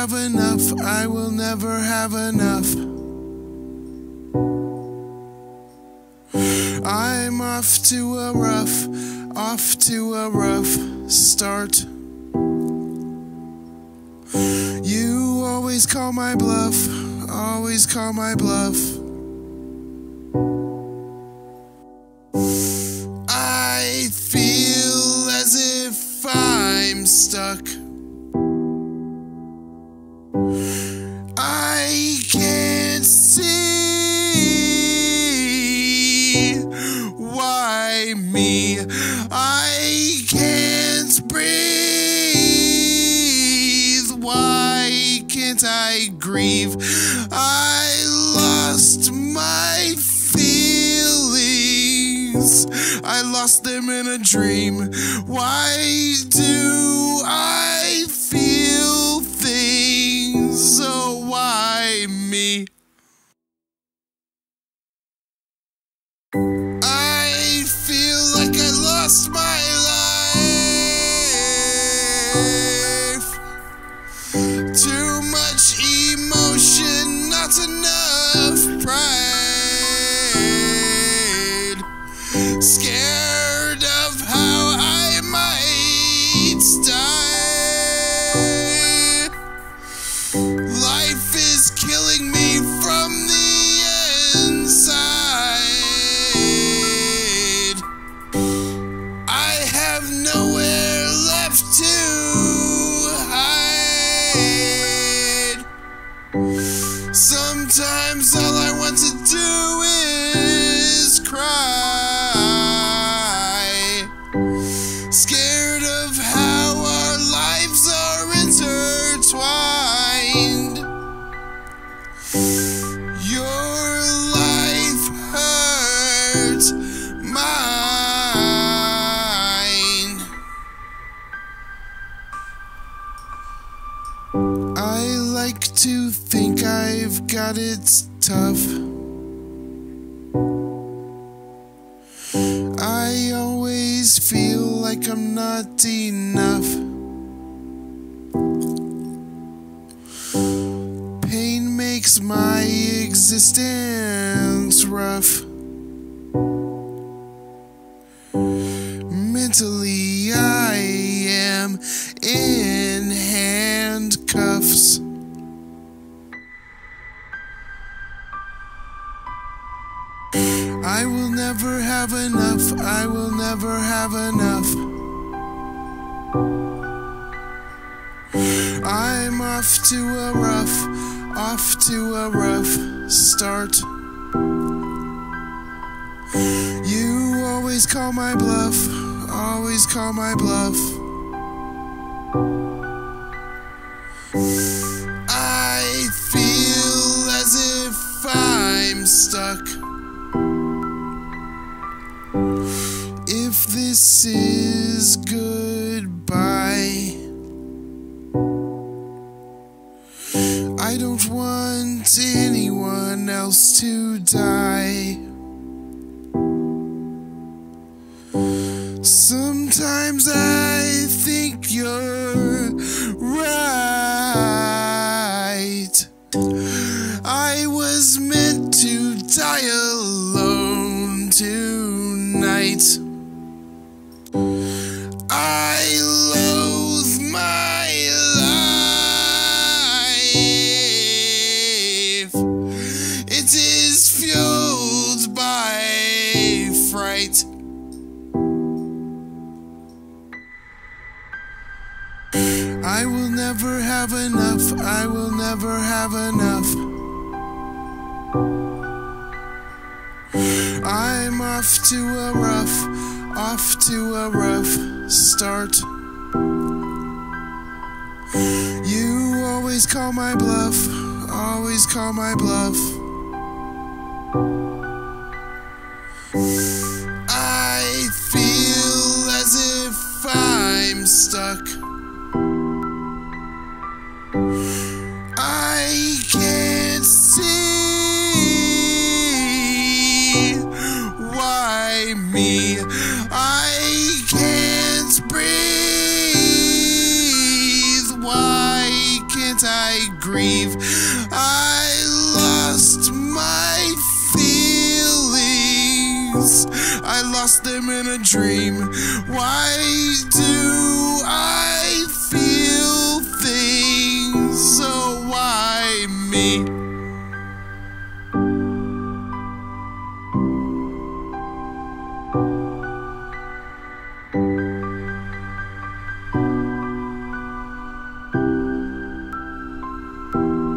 Have enough. I will never have enough. I'm off to a rough, off to a rough start. You always call my bluff, always call my bluff. I feel as if I'm stuck. I can't breathe. Why can't I grieve? I lost my feelings. I lost them in a dream. Why do I feel things? So why me? Emotion, not to think I've got it tough. I always feel like I'm not enough. Pain makes my existence rough. Mentally, I am in have enough. I will never have enough. I'm off to a rough, off to a rough start. You always call my bluff, always call my bluff. I feel as if I'm stuck. Goodbye, I don't want anyone else to die. Sometimes I think you're right. I was meant to die alone tonight. Have enough. I will never have enough. I'm off to a rough, off to a rough start. You always call my bluff, always call my bluff. I feel as if I'm stuck. me. I can't breathe. Why can't I grieve? I lost my feelings. I lost them in a dream. Why do I? Bye.